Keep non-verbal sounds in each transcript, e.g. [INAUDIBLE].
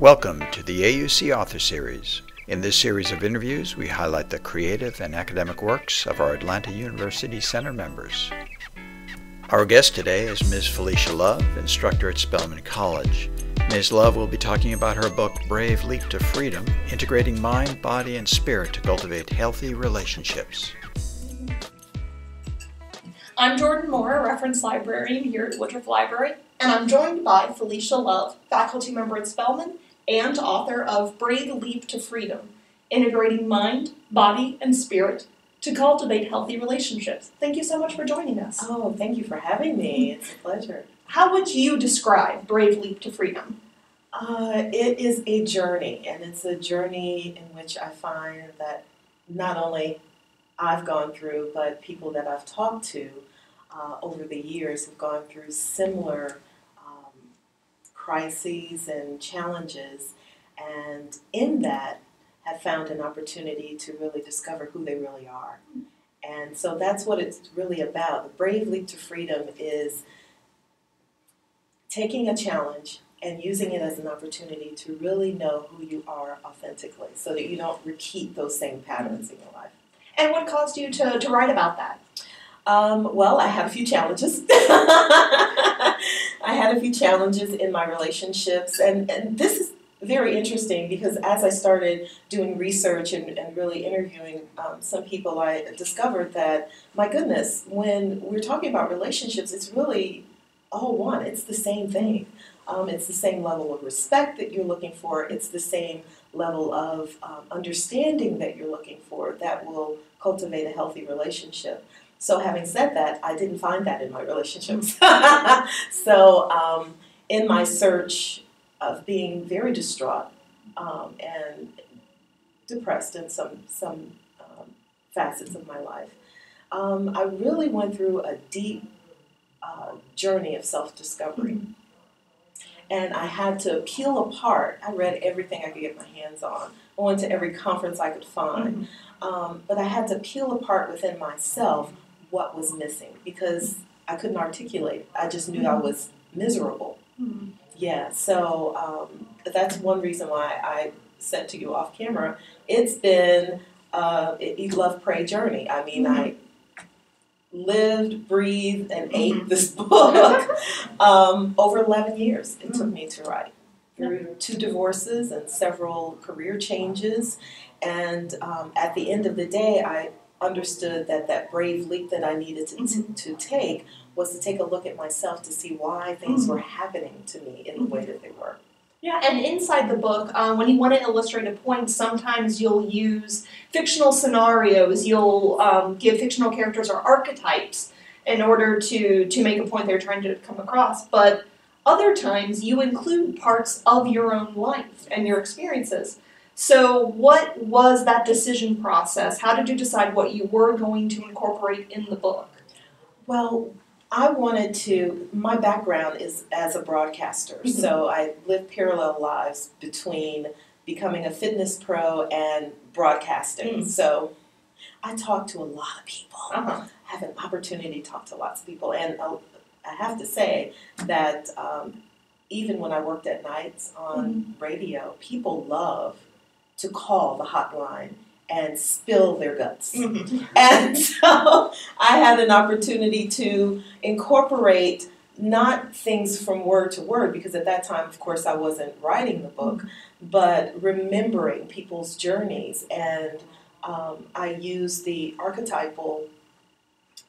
Welcome to the AUC Author Series. In this series of interviews, we highlight the creative and academic works of our Atlanta University Center members. Our guest today is Ms. Felesha Love, instructor at Spelman College. Ms. Love will be talking about her book, Brave Leap to Freedom Integrating Mind, Body, and Spirit to Cultivate Healthy Relationships. I'm Jordan Moore, reference librarian here at Woodruff Library, and I'm joined by Felesha Love, faculty member at Spelman and author of Brave Leap to Freedom Integrating Mind, Body, and Spirit to Cultivate Healthy Relationships. Thank you so much for joining us. Oh, thank you for having me. It's a pleasure. How would you describe Brave Leap to Freedom? Uh, it is a journey, and it's a journey in which I find that not only I've gone through, but people that I've talked to uh, over the years have gone through similar crises and challenges, and in that have found an opportunity to really discover who they really are. And so that's what it's really about. The Brave Leap to Freedom is taking a challenge and using it as an opportunity to really know who you are authentically so that you don't repeat those same patterns in your life. And what caused you to, to write about that? Um, well, I had a few challenges. [LAUGHS] I had a few challenges in my relationships, and, and this is very interesting because as I started doing research and, and really interviewing um, some people, I discovered that, my goodness, when we're talking about relationships, it's really all one. It's the same thing. Um, it's the same level of respect that you're looking for. It's the same level of um, understanding that you're looking for that will cultivate a healthy relationship. So, having said that, I didn't find that in my relationships. [LAUGHS] [LAUGHS] so, um, in my search of being very distraught um, and depressed in some some um, facets of my life, um, I really went through a deep uh, journey of self discovery. Mm-hmm. And I had to peel apart. I read everything I could get my hands on. I went to every conference I could find. Mm-hmm. Um, but I had to peel apart within myself what was missing because I couldn't articulate. I just knew mm-hmm. I was miserable. Mm-hmm. Yeah, so um, that's one reason why I said to you off camera, it's been uh, a love pray journey. I mean, mm-hmm. I lived, breathed, and ate mm-hmm. this book [LAUGHS] um, over 11 years it took me to write. Through two divorces and several career changes. And um, at the end of the day, I understood that that brave leap that I needed to, mm-hmm. to, to, take was to take a look at myself to see why things mm-hmm. were happening to me in the way that they were. Yeah, and inside the book, uh, when you want to illustrate a point, sometimes you'll use fictional scenarios. You'll um, give fictional characters or archetypes in order to to make a point they're trying to come across. But other times, you include parts of your own life and your experiences. So, what was that decision process? How did you decide what you were going to incorporate in the book? Well, I wanted to, my background is as a broadcaster, mm-hmm. so I lived parallel lives between becoming a fitness pro and broadcasting. Mm. So I talk to a lot of people. Uh-huh. I have an opportunity to talk to lots of people, and uh, I have to say that um, even when I worked at nights on mm-hmm. radio, people love to call the hotline and spill their guts. [LAUGHS] Mm-hmm. And so I had an opportunity to incorporate not things from word to word, because at that time, of course, I wasn't writing the book, mm-hmm. but remembering people's journeys. And um, I used the archetypal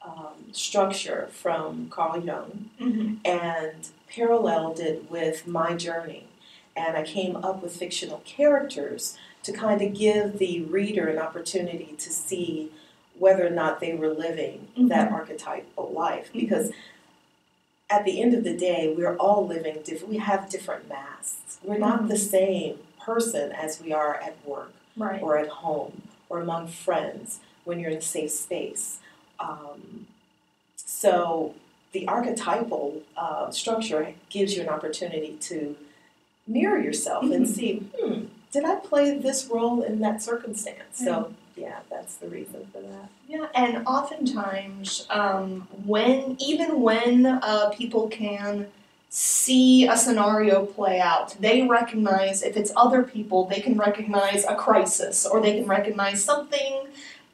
um, structure from Carl Jung mm-hmm. and paralleled it with my journey. And I came up with fictional characters to kind of give the reader an opportunity to see whether or not they were living mm-hmm. that archetypal life. Mm-hmm. Because at the end of the day, we're all living different. We have different masks. We're not mm-hmm. the same person as we are at work right. or at home or among friends when you're in a safe space. Um, so the archetypal uh, structure gives you an opportunity to mirror yourself and mm-hmm. see, hmm, did I play this role in that circumstance? So yeah, that's the reason for that. Yeah, and oftentimes, um, when even when uh, people can see a scenario play out. They recognize if it's other people, they can recognize a crisis or they can recognize something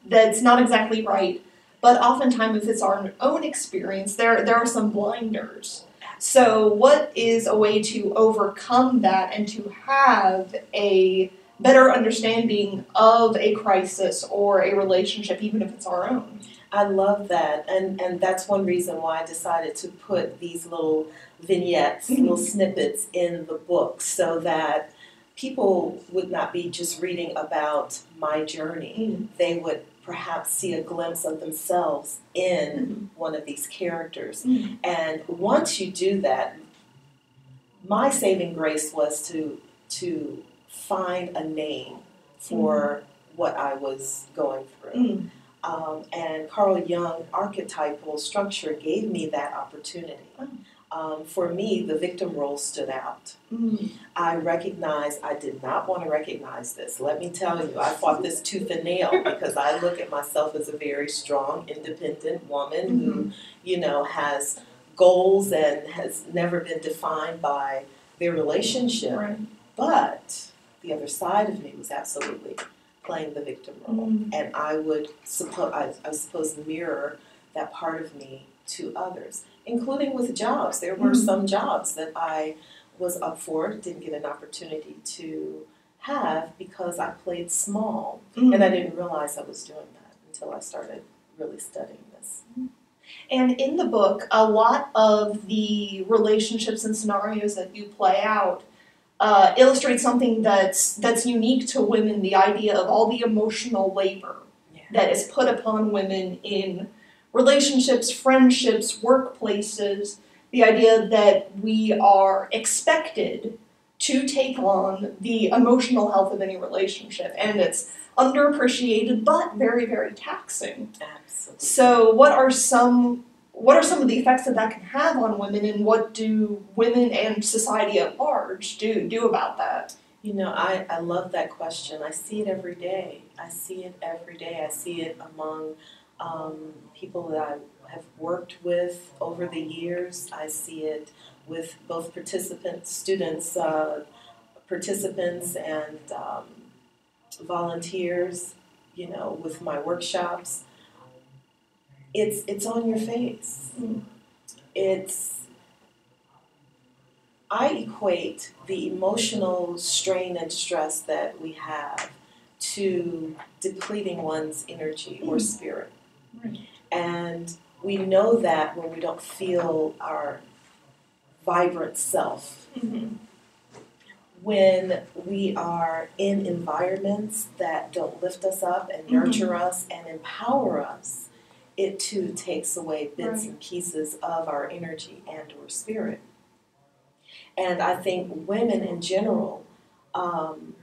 that's not exactly right. But oftentimes, if it's our own experience, there there are some blinders. So, what is a way to overcome that and to have a better understanding of a crisis or a relationship, even if it's our own? I love that, and and that's one reason why I decided to put these little vignettes, Mhm. little snippets in the book, so that people would not be just reading about my journey. They would perhaps see a glimpse of themselves in one of these characters. Mhm. And once you do that, my saving grace was to to find a name for what I was going through. Mm. Um, and Carl Jung archetypal structure gave me that opportunity. Oh. Um, for me, the victim role stood out. Mm. I recognized I did not want to recognize this. Let me tell you, I fought this tooth and nail [LAUGHS] because I look at myself as a very strong, independent woman who, you know, has goals and has never been defined by their relationship. Right. But the other side of me was absolutely playing the victim role, Mm. and I would suppose I, I suppose mirror that part of me to others, including with jobs. There were Mm. some jobs that I was up for, didn't get an opportunity to have because I played small, Mm. and I didn't realize I was doing that until I started really studying this. And in the book, a lot of the relationships and scenarios that you play out uh, illustrate something that's that's unique to women. The idea of all the emotional labor Yeah. that is put upon women in relationships, friendships, workplaces. The idea that we are expected to take on the emotional health of any relationship, and it's underappreciated but very very taxing. Absolutely. So, what are some what are some of the effects that that can have on women, and what do women and society at large do do about that? You know, I, I love that question. I see it every day. I see it every day. I see it among um, people that I have worked with over the years. I see it with both participants, students, uh, participants, and um, volunteers. You know, with my workshops. It's it's on your face. Mm. It's I equate the emotional strain and stress that we have to depleting one's energy or Mm. spirit. Right. And we know that when we don't feel our vibrant self, Mm-hmm. when we are in environments that don't lift us up and nurture us and empower us, it too takes away bits Right. and pieces of our energy and or spirit. And I think women in general um,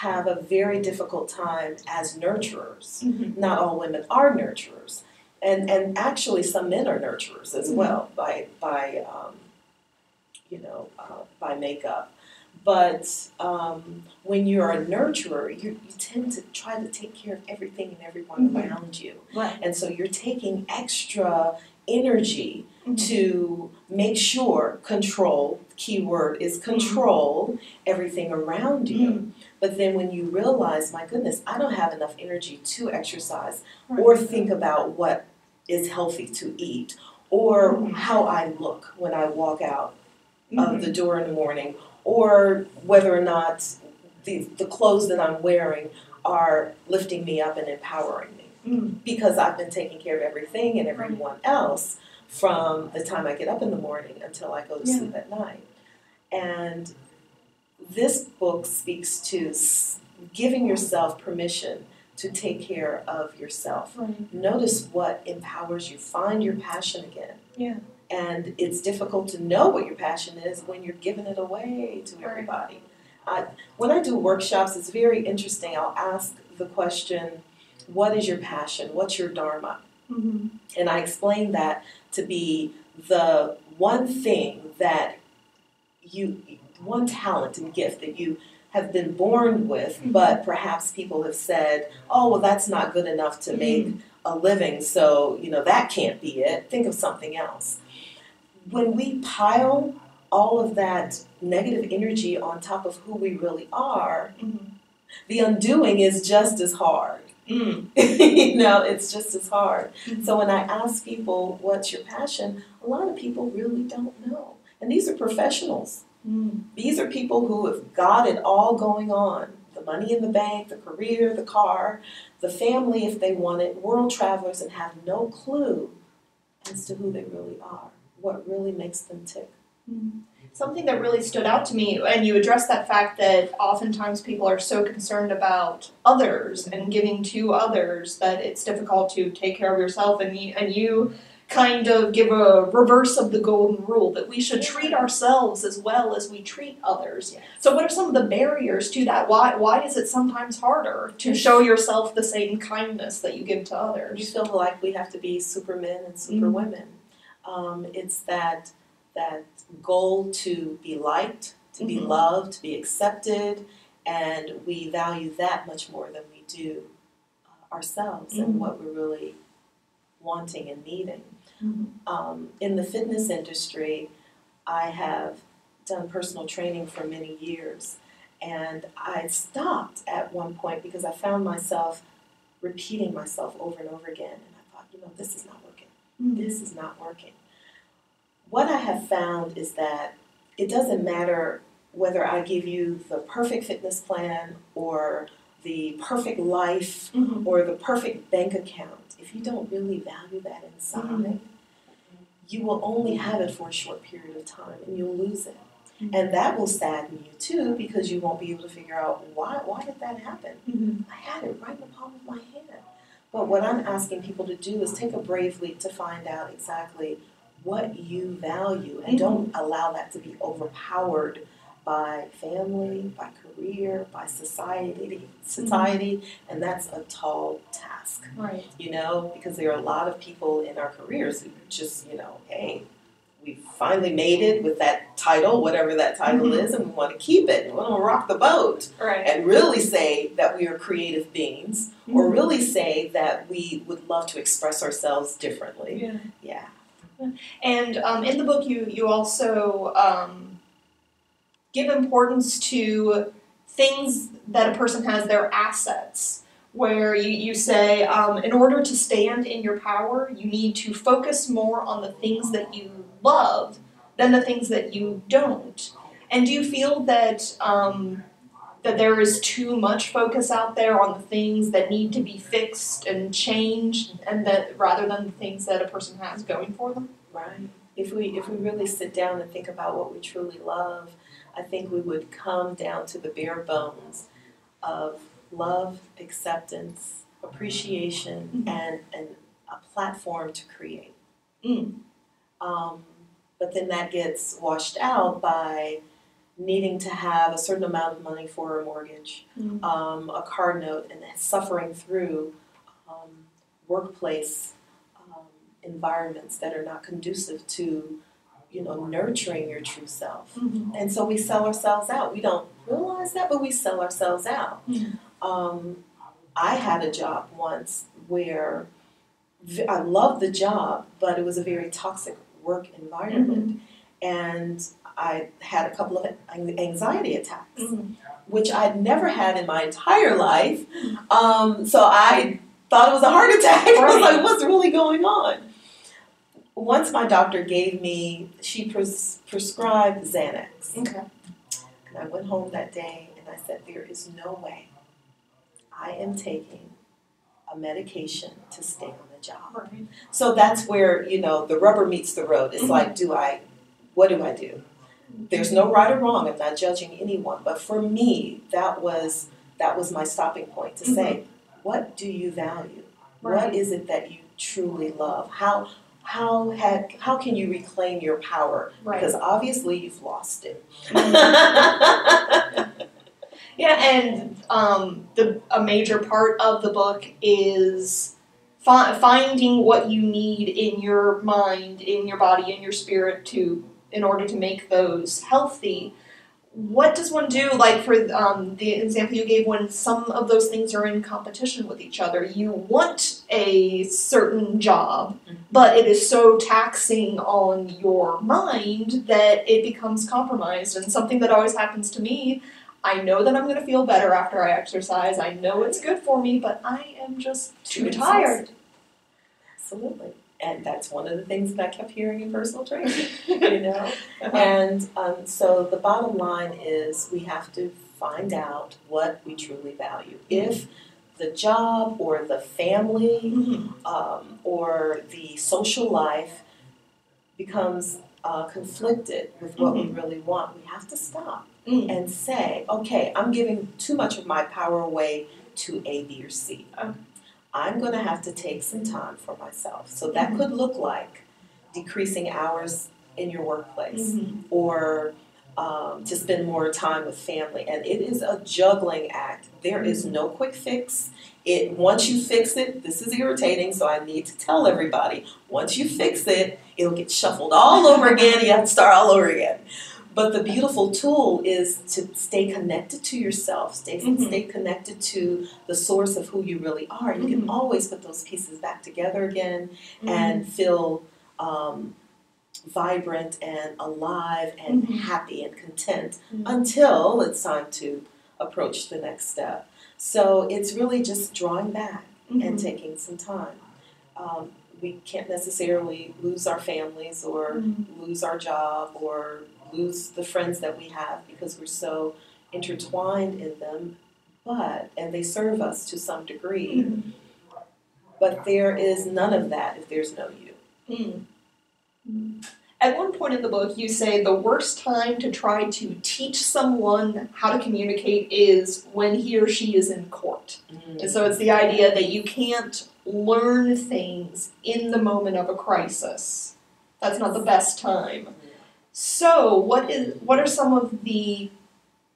have a very difficult time as nurturers. Mm-hmm. Not all women are nurturers, and and actually some men are nurturers as Mhm. well by by um, you know uh, by makeup. But um, when you're a nurturer, you, you tend to try to take care of everything and everyone Mhm. around you. Right. And so you're taking extra energy Mm-hmm. to make sure control, keyword is control everything around you. But then when you realize, my goodness, I don't have enough energy to exercise Right. or think about what is healthy to eat or Mhm. how I look when I walk out Mhm. of the door in the morning or whether or not the, the clothes that I'm wearing are lifting me up and empowering me Mm. because I've been taking care of everything and everyone else from the time I get up in the morning until I go to Yeah. sleep at night. And this book speaks to giving yourself permission to take care of yourself. Right. Notice what empowers you. Find your passion again. Yeah. And it's difficult to know what your passion is when you're giving it away to Right. everybody. I, when I do workshops, it's very interesting. I'll ask the question, What is your passion? What's your Dharma? Mm-hmm. And I explain that to be the one thing that you, one talent and gift that you have been born with, Mhm. but perhaps people have said, oh, well, that's not good enough to make a living, so, you know, that can't be it. Think of something else. When we pile all of that negative energy on top of who we really are, Mhm. the undoing is just as hard. [LAUGHS] Mm. you know, it's just as hard. Mhm. So when I ask people, what's your passion? A lot of people really don't know. And these are professionals. Mm. These are people who have got it all going on the money in the bank, the career, the car, the family if they want it, world travelers, and have no clue as to who they really are, what really makes them tick. Something that really stood out to me, and you addressed that fact that oftentimes people are so concerned about others and giving to others that it's difficult to take care of yourself, and you, and you kind of give a reverse of the golden rule that we should treat ourselves as well as we treat others. So, what are some of the barriers to that? Why why is it sometimes harder to show yourself the same kindness that you give to You others? feel like we have to be supermen and superwomen. Um, it's that that goal to be liked, to be Mhm. loved, to be accepted, and we value that much more than we do uh, ourselves Mhm. and what we're really wanting and needing. Um, in the fitness industry, I have done personal training for many years, and I stopped at one point because I found myself repeating myself over and over again, and I thought, you know, this is not working. This is not working. What I have found is that it doesn't matter whether I give you the perfect fitness plan or the perfect life Mhm. or the perfect bank account, if you don't really value that inside, Mhm. you will only have it for a short period of time and you'll lose it. Mhm. And that will sadden you too because you won't be able to figure out why why did that happen? Mhm. I had it right in the palm of my hand. But what I'm asking people to do is take a brave leap to find out exactly what you value and don't allow that to be overpowered by family, by career, by society, society, and that's a tall task, Right. you know, because there are a lot of people in our careers who just, you know, hey, we finally made it with that title, whatever that title Mhm. is, and we want to keep it. We want to rock the boat Right. and really say that we are creative beings or really say that we would love to express ourselves differently. Yeah. Yeah. And um, in the book, you you also um, give importance to things that a person has, their assets. Where you, you say, um, in order to stand in your power, you need to focus more on the things that you love than the things that you don't. And do you feel that um, that there is too much focus out there on the things that need to be fixed and changed, and that rather than the things that a person has going for them? Right. If we if we really sit down and think about what we truly love, I think we would come down to the bare bones of love, acceptance, appreciation, Mhm. and and a platform to create. Mm. Um, but then that gets washed out by needing to have a certain amount of money for a mortgage, Mm. um, a car note, and suffering through um, workplace um, environments that are not conducive to, you know, nurturing your true self. Mhm. And so we sell ourselves out. We don't realize that, but we sell ourselves out. Mhm. Um, I had a job once where I loved the job, but it was a very toxic work environment. And I had a couple of anxiety attacks, Mhm. which I'd never had in my entire life. Um, so I thought it was a heart attack. [LAUGHS] I was like, what's really going on? Once my doctor gave me, she pres- prescribed Xanax. Okay. And I went home that day and I said, There is no way I am taking a medication to stay on the job. Right. So that's where, you know, the rubber meets the road. It's Mhm. like, do I, what do I do? There's no right or wrong. I'm not judging anyone. But for me, that was that was my stopping point to say, what do you value? What Right. is it that you truly love? How how had, how can you reclaim your power? Right. Because obviously you've lost it. [LAUGHS] Yeah, and um, the a major part of the book is fi- finding what you need in your mind, in your body, in your spirit to in order to make those healthy. What does one do? Like for um, the example you gave, when some of those things are in competition with each other, you want a certain job, Mhm. but it is so taxing on your mind that it becomes compromised. And something that always happens to me, I know that I'm going to feel better after I exercise. I know it's good for me, but I am just too Too tired. Absolutely. And that's one of the things that I kept hearing in personal [LAUGHS] training, you know? And um, so the bottom line is we have to find out what we truly value. If the job or the family Mhm. um, or the social life becomes uh, conflicted with what we really want, we have to stop Mm. and say, okay, I'm giving too much of my power away to A, B, or C. Okay. I'm going to have to take some time for myself. So that Mhm. could look like decreasing hours in your workplace Mhm. or um, to spend more time with family. And it is a juggling act. There is no quick fix. It once you fix it, this is irritating, so I need to tell everybody. Once you fix it, it'll get shuffled all over again. You have to start all over again. But the beautiful tool is to stay connected to yourself, stay Mhm. stay connected to the source of who you really are. You can Mhm. always put those pieces back together again and feel um, vibrant and alive and Mhm. happy and content Mhm. until it's time to approach the next step. So it's really just drawing back and taking some time. Um, we can't necessarily lose our families or lose our job or lose the friends that we have because we're so intertwined in them, but and they serve us to some degree. Mhm. But there is none of that if there's no you. Mm. At one point in the book, you say the worst time to try to teach someone how to communicate is when he or she is in court. And so it's the idea that you can't learn things in the moment of a crisis. That's not the best time. So, what is what are some of the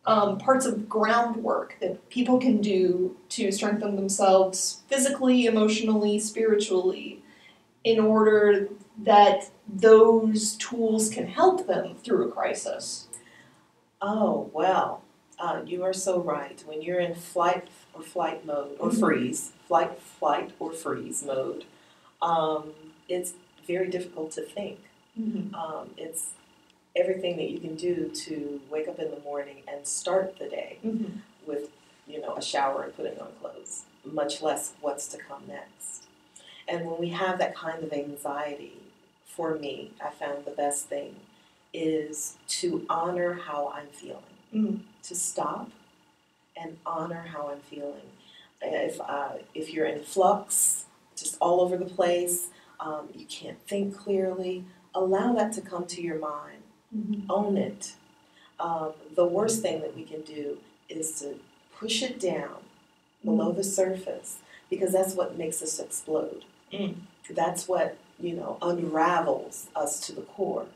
um, parts of groundwork that people can do to strengthen themselves physically, emotionally, spiritually, in order that those tools can help them through a crisis? Oh, well, uh, you are so right. When you're in flight or flight mode, or Mhm. freeze, flight, flight, or freeze mode, um, it's very difficult to think. Mm-hmm. Um, it's everything that you can do to wake up in the morning and start the day Mm-hmm. with, you know, a shower and putting on clothes, much less what's to come next. And when we have that kind of anxiety, for me, I found the best thing is to honor how I'm feeling, Mm. to stop and honor how I'm feeling. If uh, if you're in flux, just all over the place, um, you can't think clearly, allow that to come to your mind Mm-hmm. own it. Um, the worst thing that we can do is to push it down below the surface because that's what makes us explode. Mm. That's what, you know, unravels us to the core.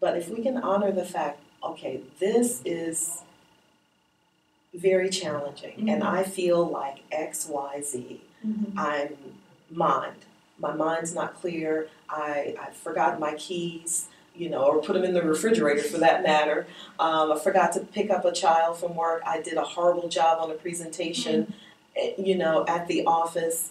But if we can honor the fact, okay, this is very challenging and Mhm. I feel like X, Y, Z. Mm-hmm. I'm mind. My mind's not clear. I, I forgot my keys, you know, or put them in the refrigerator for that matter. Um, I forgot to pick up a child from work. I did a horrible job on a presentation, eh, you know, at the office.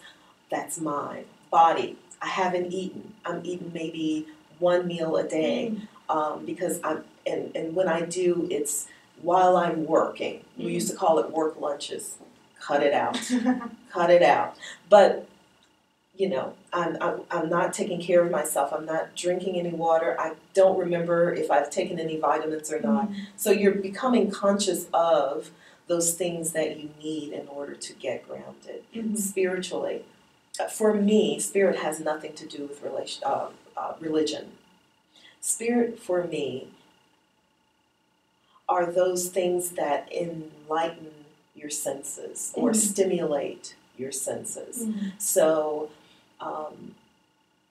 That's mine. Body. I haven't eaten. I'm eating maybe one meal a day um, because I'm, and, and when I do, it's while I'm working. We used to call it work lunches. Cut it out [LAUGHS] cut it out. But you know, I'm, I'm I'm not taking care of myself. I'm not drinking any water. I don't remember if I've taken any vitamins or not. So you're becoming conscious of those things that you need in order to get grounded Mm-hmm. spiritually. Uh, For me, spirit has nothing to do with relation, uh, uh, religion. Spirit for me are those things that enlighten your senses or Mhm. stimulate your senses. Mm-hmm. So um,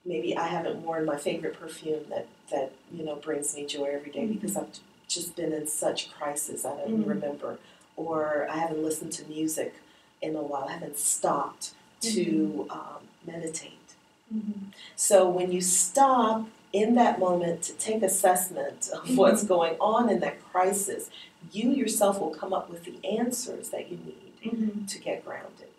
maybe I haven't worn my favorite perfume that, that you know brings me joy every day Mhm. because I've just been in such crisis I don't Mhm. remember, or I haven't listened to music in a while. I haven't stopped to um, meditate. Mm-hmm. So when you stop in that moment to take assessment of what's going on in that crisis, you yourself will come up with the answers that you need Mhm. to get grounded.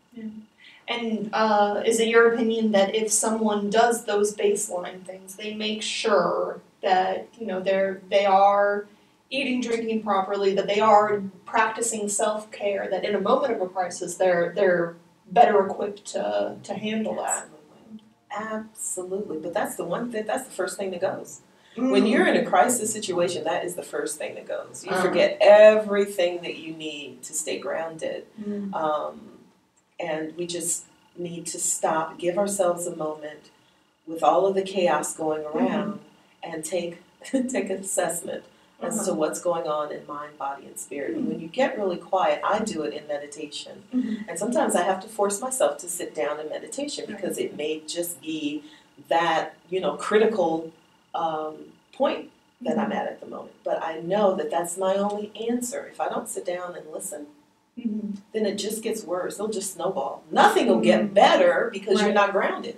And uh, is it your opinion that if someone does those baseline things, they make sure that you know they're they are eating, drinking properly, that they are practicing self care, that in a moment of a crisis they're they're better equipped to to handle that. Absolutely. But that's the one thing, that's the first thing that goes. Mm. When you're in a crisis situation, that is the first thing that goes. You Uh-huh. forget everything that you need to stay grounded. Mm. Um, and we just need to stop, give ourselves a moment with all of the chaos going around and take [LAUGHS] take an assessment as to what's going on in mind, body, and spirit. And when you get really quiet, I do it in meditation. Mhm. And sometimes I have to force myself to sit down in meditation because it may just be that, you know, critical um, point that I'm at at the moment. But I know that that's my only answer. If I don't sit down and listen, Mhm. then it just gets worse. It'll just snowball. Nothing will get Mhm. better because you're not grounded.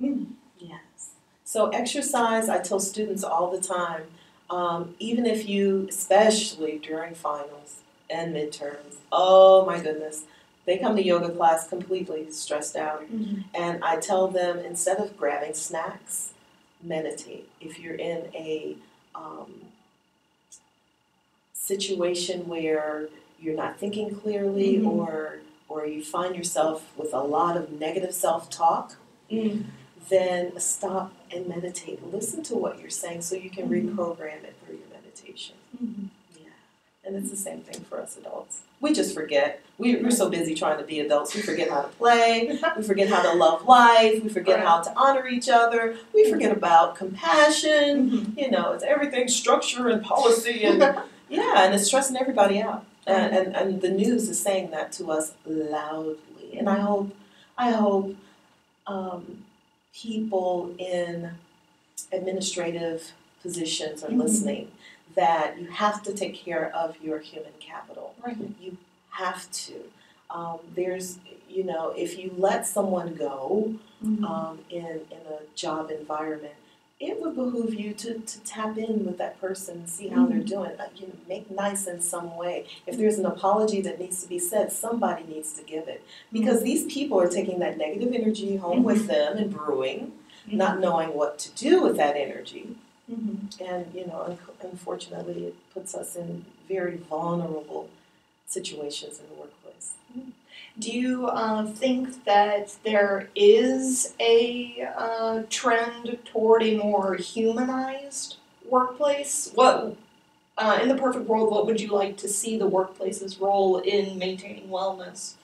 Mhm. Yes. So exercise, I tell students all the time, um, even if you, especially during finals and midterms, oh my goodness, they come to yoga class completely stressed out. Mhm. And I tell them instead of grabbing snacks, meditate. If you're in a um, situation where you're not thinking clearly Mhm. or or you find yourself with a lot of negative self-talk, Mm. then stop and meditate. Listen to what you're saying so you can Mhm. reprogram it through your meditation. Mhm. Yeah. And it's the same thing for us adults. We just forget. We, we're so busy trying to be adults. We forget how to play. [LAUGHS] We forget how to love life. We forget Right. how to honor each other. We forget about compassion. Mhm. You know, it's everything structure and policy and [LAUGHS] yeah, and it's stressing everybody out. And, and and the news is saying that to us loudly. And I hope I hope um, people in administrative positions are Mhm. listening that you have to take care of your human capital Right. You have to. Um, there's, you know, if you let someone go Mhm. um, in, in a job environment, it would behoove you to, to tap in with that person and see how they're doing. Uh, you know, make nice in some way. If there's an apology that needs to be said, somebody needs to give it. Because these people are taking that negative energy home with them and brewing, not knowing what to do with that energy. Mhm. And, you know, un- unfortunately, it puts us in very vulnerable situations in the workplace. Do you uh, think that there is a uh, trend toward a more humanized workplace? What, uh, in the perfect world, what would you like to see the workplace's role in maintaining wellness?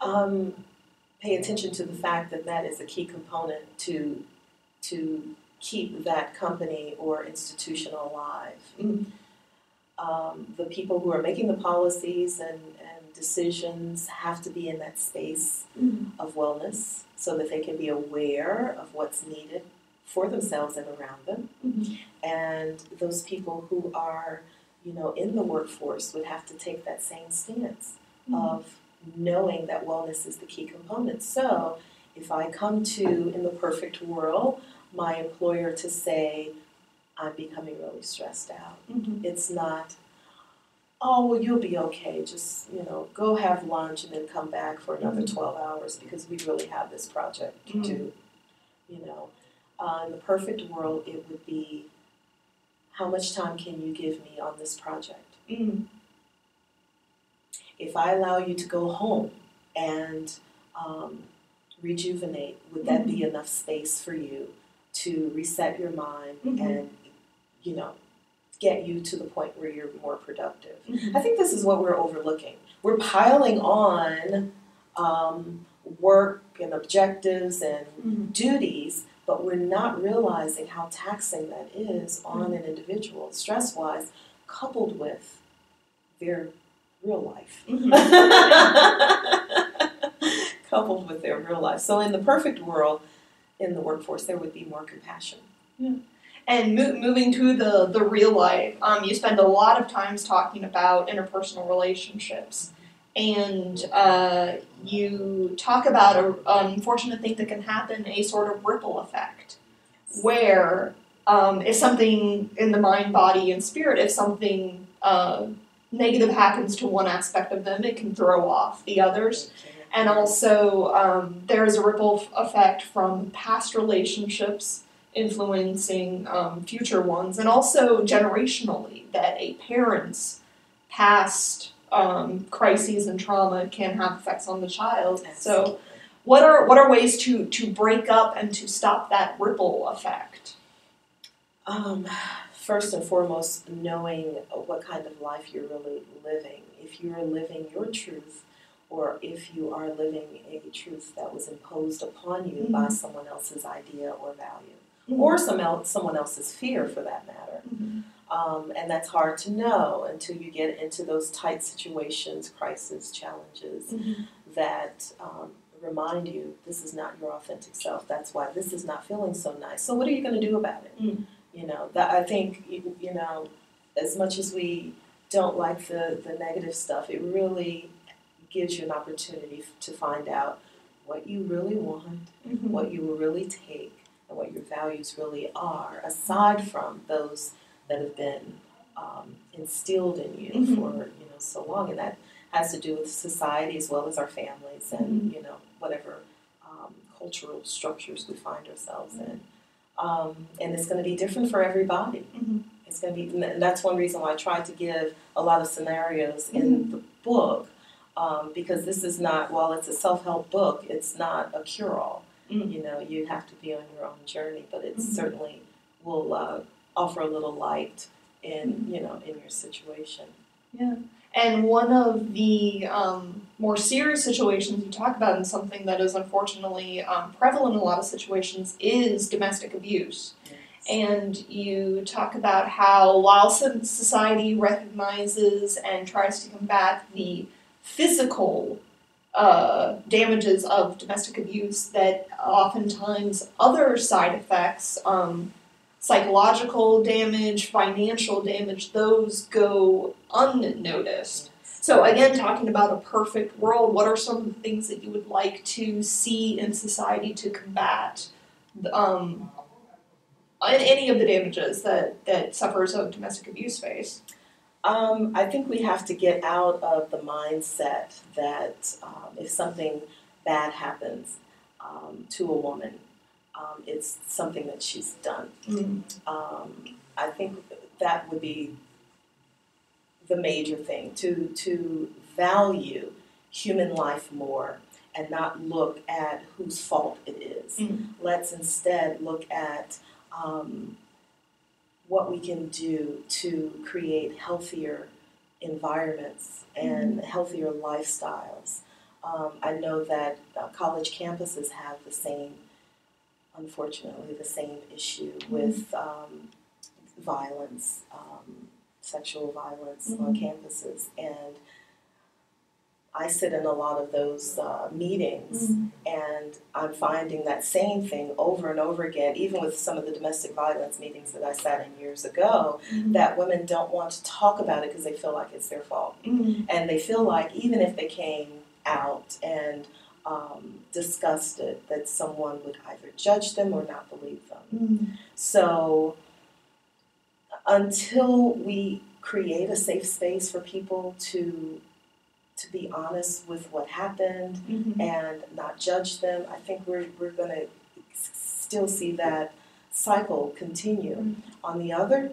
Um, pay attention to the fact that that is a key component to to keep that company or institution alive. Mm. Um, the people who are making the policies and, and decisions have to be in that space of wellness so that they can be aware of what's needed for themselves and around them. Mhm. And those people who are, you know, in the workforce would have to take that same stance of knowing that wellness is the key component. So, if I come to, in the perfect world, my employer to say, I'm becoming really stressed out, Mhm. it's not, oh, well, you'll be okay. Just, you know, go have lunch and then come back for another Mhm. 12 hours because we really have this project to Mhm. do. You know, uh, in the perfect world, it would be, how much time can you give me on this project? Mhm. if I allow you to go home and um, rejuvenate, would that be enough space for you to reset your mind Mhm. and, you know, get you to the point where you're more productive? Mhm. I think this is what we're overlooking. We're piling on um, work and objectives and Mhm. duties, but we're not realizing how taxing that is on an individual, stress wise, coupled with their real life. Mhm. [LAUGHS] coupled with their real life. So, in the perfect world, in the workforce, there would be more compassion. And mo- moving to the, the real life, um, you spend a lot of times talking about interpersonal relationships. And uh, you talk about a, an unfortunate thing that can happen, a sort of ripple effect, where um, if something in the mind, body, and spirit, if something uh, negative happens to one aspect of them, it can throw off the others. And also, um, there is a ripple effect from past relationships influencing um, future ones, and also generationally, that a parent's past um, crises and trauma can have effects on the child. So, what are what are ways to to break up and to stop that ripple effect? Um, first and foremost, knowing what kind of life you're really living. If you're living your truth, or if you are living a truth that was imposed upon you mm-hmm. by someone else's idea or value, mm-hmm. or some el- someone else's fear, for that matter. Mm-hmm. Um, and that's hard to know until you get into those tight situations, crisis, challenges mm-hmm. that um, remind you this is not your authentic self. That's why this is not feeling so nice. So, what are you going to do about it? Mm. You know, that I think you know, as much as we don't like the the negative stuff, it really gives you an opportunity to find out what you really want, mm-hmm. what you will really take, and what your values really are, aside from those that have been um, instilled in you mm-hmm. for you know so long, and that has to do with society as well as our families and mm-hmm. you know whatever um, cultural structures we find ourselves in. Um, and it's going to be different for everybody. Mm-hmm. It's going to be, and that's one reason why I tried to give a lot of scenarios in mm-hmm. the book, um, because this is not, while it's a self help book, it's not a cure all. You know, you have to be on your own journey, but it mm-hmm. certainly will uh, offer a little light in, mm-hmm. you know, in your situation. Yeah. And one of the um, more serious situations you talk about, and something that is unfortunately um, prevalent in a lot of situations, is domestic abuse. Yes. And you talk about how while society recognizes and tries to combat the physical uh, damages of domestic abuse, that oftentimes other side effects, um, psychological damage, financial damage, those go unnoticed. So, again, talking about a perfect world, what are some of the things that you would like to see in society to combat um, any of the damages that, that sufferers of domestic abuse face? Um, I think we have to get out of the mindset that um, if something bad happens um, to a woman, um, it's something that she's done. Mm-hmm. Um, I think that would be the major thing to to value human life more and not look at whose fault it is. Mm-hmm. Let's instead look at um, what we can do to create healthier environments and mm-hmm. healthier lifestyles. Um, I know that uh, college campuses have the same unfortunately, the same issue mm-hmm. with um, violence, um, sexual violence mm-hmm. on campuses. And I sit in a lot of those uh, meetings, mm-hmm. and I'm finding that same thing over and over again, even with some of the domestic violence meetings that I sat in years ago, mm-hmm. that women don't want to talk about it because they feel like it's their fault. Mm-hmm. And they feel like even if they came out and um, discussed it, that someone would either judge them or not believe them. Mm. So until we create a safe space for people to to be honest with what happened mm-hmm. and not judge them, I think we're we're going to still see that cycle continue. Mm-hmm. On the other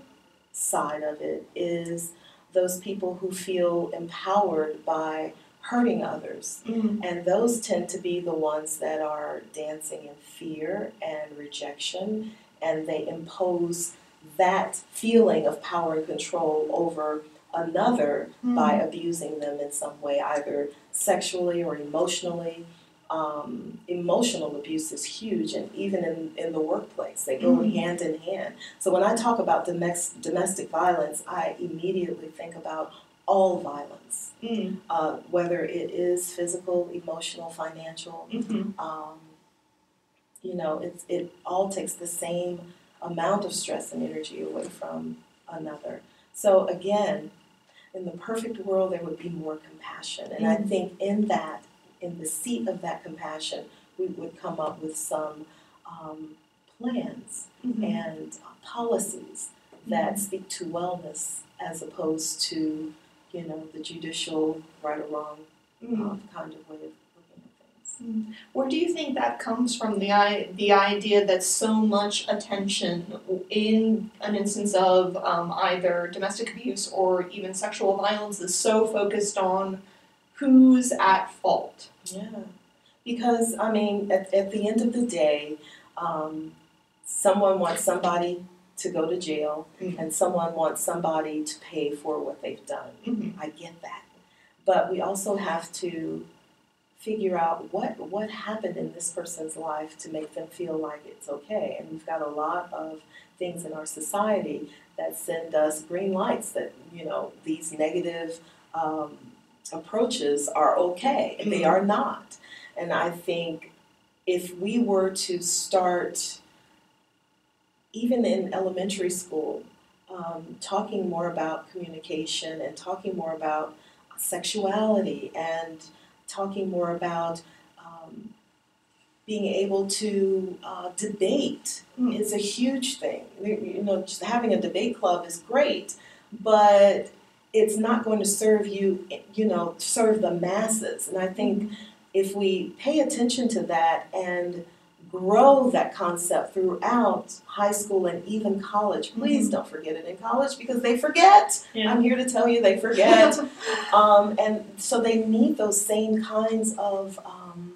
side of it is those people who feel empowered by hurting others. Mm-hmm. And those tend to be the ones that are dancing in fear and rejection, and they impose that feeling of power and control over another mm-hmm. by abusing them in some way, either sexually or emotionally. Um, emotional abuse is huge, and even in, in the workplace, they go mm-hmm. hand in hand. So, when I talk about domestic, domestic violence, I immediately think about all violence, mm. uh, whether it is physical, emotional, financial. Mm-hmm. Um, you know, it, it all takes the same amount of stress and energy away from another. So, again, in the perfect world, there would be more compassion. And mm-hmm. I think in that, in the seat of that compassion, we would come up with some um, plans Mhm. and policies that speak to wellness as opposed to, you know, the judicial right or wrong um, kind of way of looking at things. Where do you think that comes from? The i the idea that so much attention in an instance of um, either domestic abuse or even sexual violence is so focused on who's at fault. Yeah, because I mean, at, at the end of the day, um, someone wants somebody to go to jail, Mhm. and someone wants somebody to pay for what they've done. Mm-hmm. I get that, but we also have to figure out what what happened in this person's life to make them feel like it's okay. And we've got a lot of things in our society that send us green lights that you know these negative um, approaches are okay, and they Mhm. are not. And I think if we were to start, even in elementary school, um, talking more about communication and talking more about sexuality and talking more about um, being able to uh, debate Mm. is a huge thing. You you know, just having a debate club is great, but it's not going to serve you, you know, serve the masses. And I think if we pay attention to that and grow that concept throughout high school and even college, please Mhm. don't forget it in college because they forget. Yeah. I'm here to tell you they forget. [LAUGHS] um, and so they need those same kinds of um,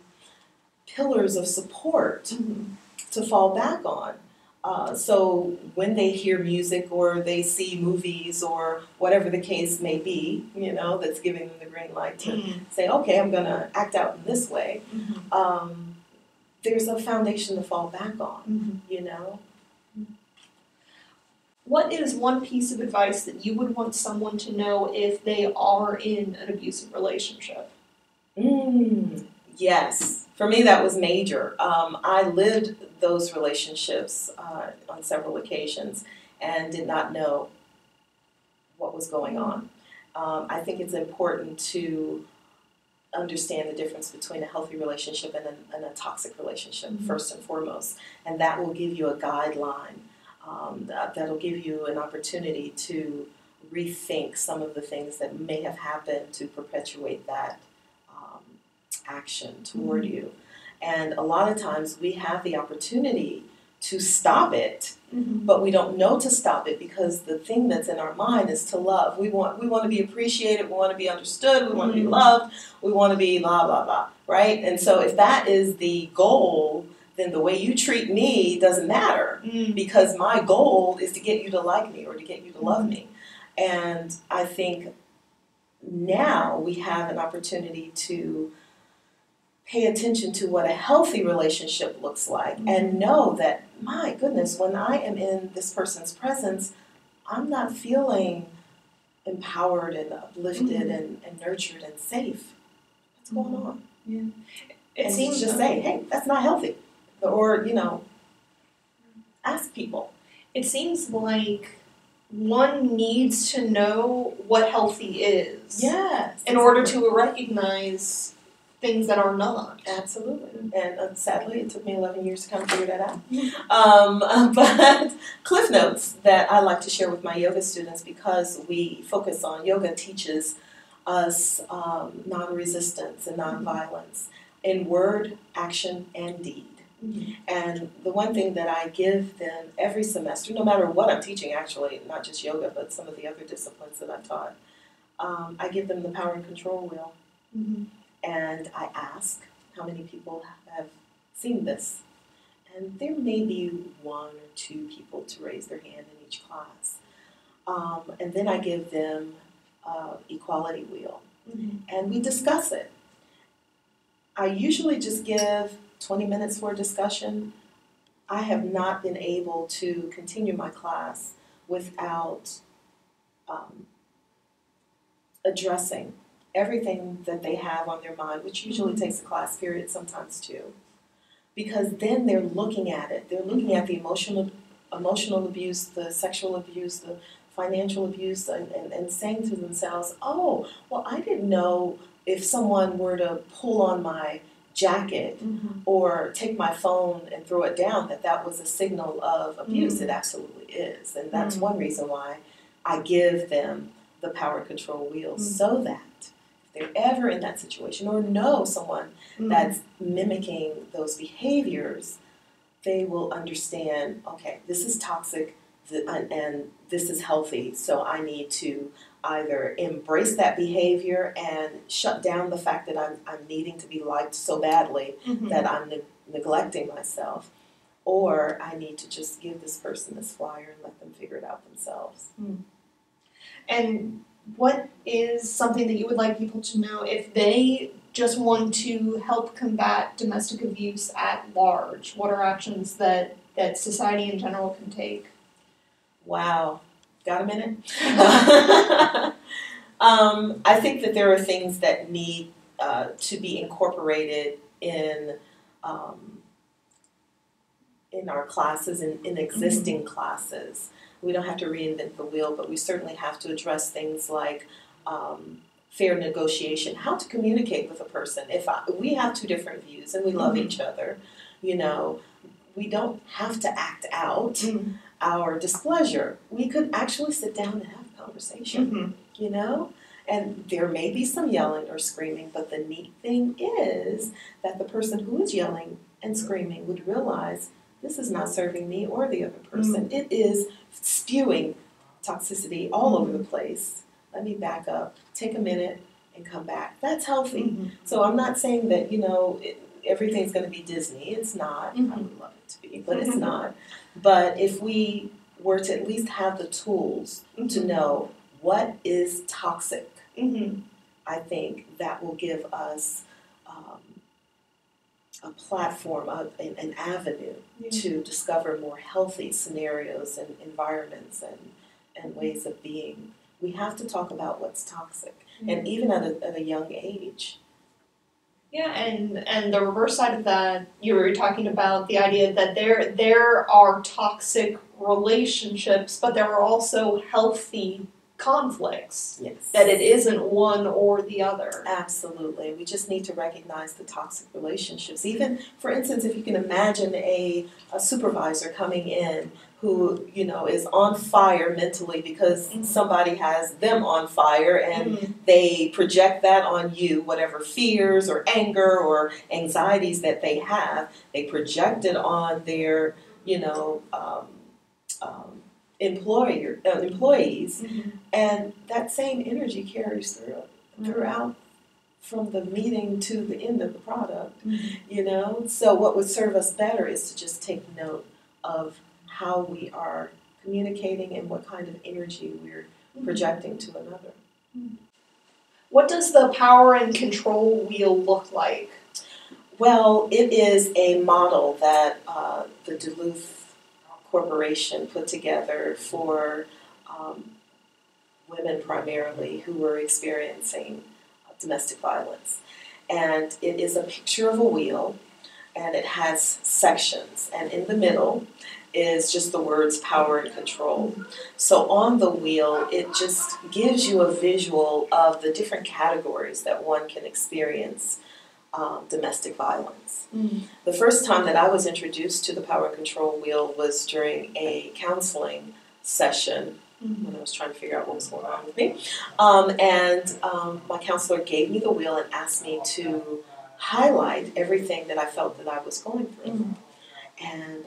pillars of support Mhm. to fall back on. Uh, so when they hear music or they see movies or whatever the case may be, you know, that's giving them the green light to Mhm. say, okay, I'm going to act out in this way, Mhm. um, there's a foundation to fall back on, Mhm. you know? What is one piece of advice that you would want someone to know if they are in an abusive relationship? Mm, yes. For me, that was major. Um, I lived those relationships uh, on several occasions and did not know what was going on. Um, I think it's important to understand the difference between a healthy relationship and a, and a toxic relationship, Mhm. first and foremost. And that will give you a guideline. Um, that, that'll give you an opportunity to rethink some of the things that may have happened to perpetuate that um, action toward you. And a lot of times we have the opportunity to stop it, Mm-hmm. but we don't know to stop it because the thing that's in our mind is to love. We want we want to be appreciated, we want to be understood, we want to be Mhm. loved, we want to be blah blah blah, right? And so if that is the goal, then the way you treat me doesn't matter Mm. because my goal is to get you to like me or to get you to love me. And I think now we have an opportunity to pay attention to what a healthy relationship looks like and know that, my goodness, when I am in this person's presence, I'm not feeling empowered and uplifted Mhm. and, and nurtured and safe. What's going Mhm. on? It and seems to say, hey, that's not healthy. Or, you know, ask people. it seems like one needs to know what healthy is Yes. in order to recognize things that are not. Absolutely. And uh, sadly, it took me 11 years to kind of figure that out. [LAUGHS] Um, [LAUGHS] but cliff notes that I like to share with my yoga students because we focus on yoga teaches us um, non resistance and non violence in word, action, and deed. Mhm. And the one thing that I give them every semester, no matter what I'm teaching, actually, not just yoga, but some of the other disciplines that I've taught, um, I give them the power and control wheel. Mhm. And I ask how many people have seen this. And there may be one or two people to raise their hand in each class. Um, and then I give them uh, equality wheel Mhm. and we discuss it. I usually just give 20 minutes for a discussion. I have not been able to continue my class without um, addressing everything that they have on their mind, which usually Mhm. takes a class period, sometimes two. Because then they're looking at it. They're looking at the emotional emotional abuse, the sexual abuse, the financial abuse, and, and, and saying to themselves, oh, well, I didn't know if someone were to pull on my jacket Mhm. or take my phone and throw it down, that that was a signal of abuse. Mm. It absolutely is. And that's Mm. one reason why I give them the power control wheels Mm. so that they're ever in that situation or know someone Mhm. that's mimicking those behaviors, they will understand okay, this is toxic and, and this is healthy, so I need to either embrace that behavior and shut down the fact that I'm, I'm needing to be liked so badly Mhm. that I'm ne- neglecting myself, or I need to just give this person this flyer and let them figure it out themselves. And what is something that you would like people to know if they just want to help combat domestic abuse at large? What are actions that, that society in general can take? Wow, got a minute? [LAUGHS] um, I think that there are things that need uh, to be incorporated in um, in our classes, in, in existing classes. We don't have to reinvent the wheel, but we certainly have to address things like um, fair negotiation, how to communicate with a person. If I, we have two different views and we love Mhm. each other, you know, we don't have to act out Mm-hmm. our displeasure. We could actually sit down and have a conversation, Mm-hmm. you know? And there may be some yelling or screaming, but the neat thing is that the person who is yelling and screaming would realize this is not serving me or the other person. It is spewing toxicity all over the place. Let me back up, take a minute, and come back. That's healthy. Mm-hmm. So I'm not saying that, you know, it, everything's going to be Disney. It's not. I Mhm. would love it to be, but it's not. But if we were to at least have the tools to know what is toxic, Mm-hmm. I think that will give us a platform, a, an, an avenue to discover more healthy scenarios and environments and, and ways of being. We have to talk about what's toxic, and mm-hmm. even at a, at a young age. Yeah, and and the reverse side of that, you were talking about the idea that there there are toxic relationships, but there are also healthy conflicts. Yes. That it isn't one or the other. Absolutely. We just need to recognize the toxic relationships. Even, for instance, if you can imagine a, a supervisor coming in who, you know, is on fire mentally because Mhm. somebody has them on fire and Mhm. they project that on you, whatever fears or anger or anxieties that they have, they project it on their, you know, um, um, employer, uh, employees, Mhm. and that same energy carries through throughout from the meeting to the end of the product Mhm. you know so what would serve us better is to just take note of how we are communicating and what kind of energy we're projecting to another What does the power and control wheel look like? well it is a model that uh, the duluth corporation put together for um, women primarily who were experiencing domestic violence. And it is a picture of a wheel and it has sections. And in the middle is just the words power and control. So on the wheel it just gives you a visual of the different categories that one can experience um, domestic violence the first time that i was introduced to the power and control wheel was during a counseling session when I was trying to figure out what was going on with me. Um, and um, my counselor gave me the wheel and asked me to highlight everything that I felt that I was going through. Mhm. And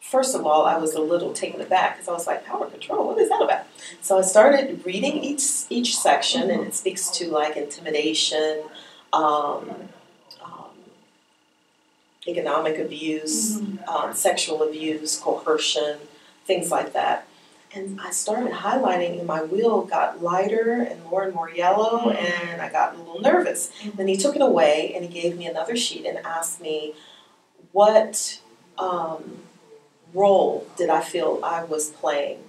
first of all, I was a little taken aback because I was like, power control, what is that about? So I started reading each each section, and it speaks to like intimidation. Um, um, economic abuse, um, sexual abuse, coercion, things like that. And I started highlighting, and my wheel got lighter and more and more yellow, Mhm. and I got a little nervous. Then he took it away and he gave me another sheet and asked me, What um, role did I feel I was playing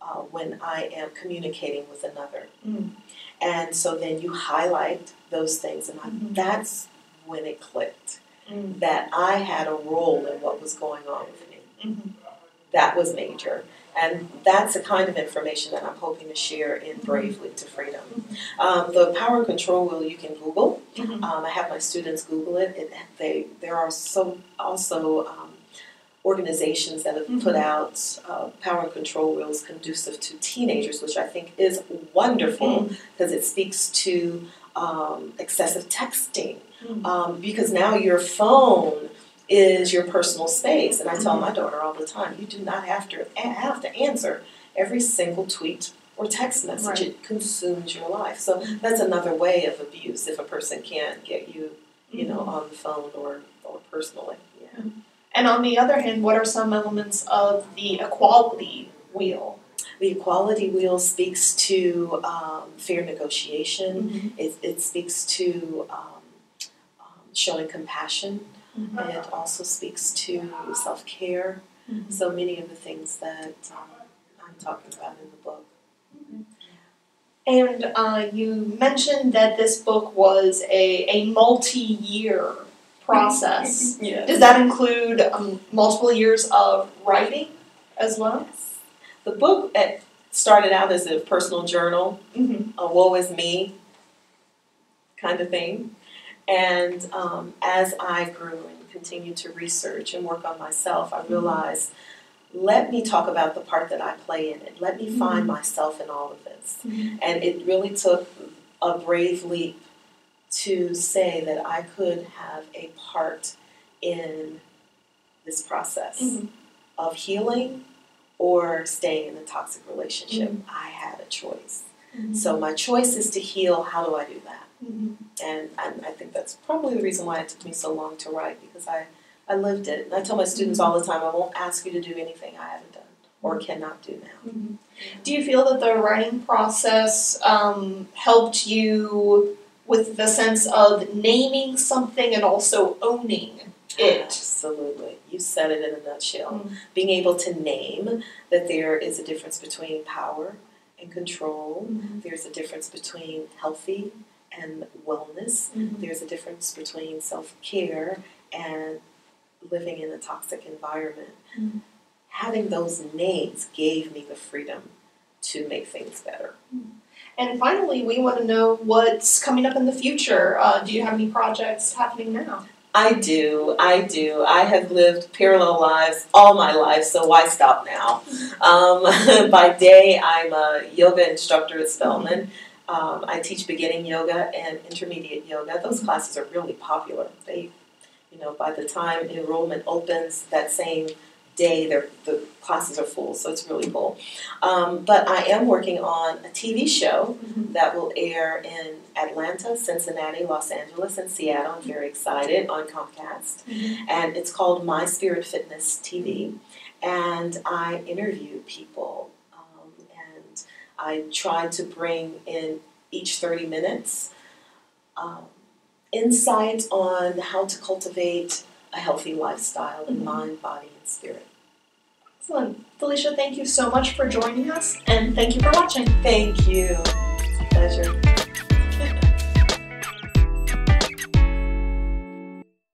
uh, when I am communicating with another? Mm. And so then you highlight those things, and I, Mhm. that's when it clicked Mm. that I had a role in what was going on with me. Mhm. that was major. And that's the kind of information that I'm hoping to share in Bravely to Freedom. Um, the power control wheel you can Google. Mhm. Um, I have my students Google it. it they there are so also um, organizations that have put out uh, power and control wheels conducive to teenagers, which I think is wonderful because it speaks to um, excessive texting. Mhm. Um, because now your phone is your personal space, and I tell my daughter all the time, you do not have to have to answer every single tweet or text message. Right. It consumes your life. So that's another way of abuse if a person can't get you, you know, on the phone or or personally. Yeah. And on the other hand, what are some elements of the equality wheel? The equality wheel speaks to um, fair negotiation. Mm-hmm. It, it speaks to um, um, showing compassion. Mhm. It also speaks to self care. Mhm. So many of the things that um, I'm talking about in the book. And uh, you mentioned that this book was a, a multi year process. [LAUGHS] Yeah. Does that include um, multiple years of writing as well? The book started out as a personal journal, Mm-hmm. a woe is me kind of thing. And um, as I grew and continued to research and work on myself, I realized let me talk about the part that I play in it. Let me find myself in all of this. Mhm. And it really took a brave leap to say that I could have a part in this process Mhm. of healing or staying in a toxic relationship. I had a choice. So my choice is to heal. How do I do that? Mhm. And, and I think that's probably the reason why it took me so long to write because I, I lived it. And I tell my students all the time, I won't ask you to do anything I haven't done or cannot do now. Mhm. Do you feel that the writing process um, helped you with the sense of naming something and also owning it? Absolutely. You said it in a nutshell. Mm. Being able to name that there is a difference between power and control. Mhm. There's a difference between healthy and wellness. Mhm. There's a difference between self care and living in a toxic environment. Mhm. Having those names gave me the freedom to make things better. And finally, we want to know what's coming up in the future. Uh, do you have any projects happening now? I do, I do. I have lived parallel lives all my life, so why stop now? Um, [LAUGHS] by day, I'm a yoga instructor at Spelman. Um, I teach beginning yoga and intermediate yoga. Those classes are really popular. They, you know, by the time enrollment opens that same day, the classes are full, so it's really cool. Um, but I am working on a TV show that will air in Atlanta, Cincinnati, Los Angeles, and Seattle. I'm very excited on Comcast. And it's called My Spirit Fitness TV. And I interview people um, and I try to bring in each 30 minutes um, insight on how to cultivate a healthy lifestyle in mind, body, and spirit. Excellent. Felesha, thank you so much for joining us, and thank you for watching. Thank you. It's a Pleasure.